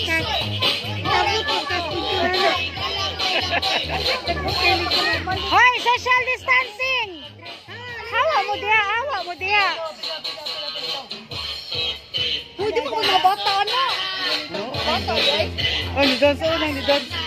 Hoi social distancing. awak mau dia, awak mau dia. Uy, di mo kung bata na. Guys. Oh, di doon di doon.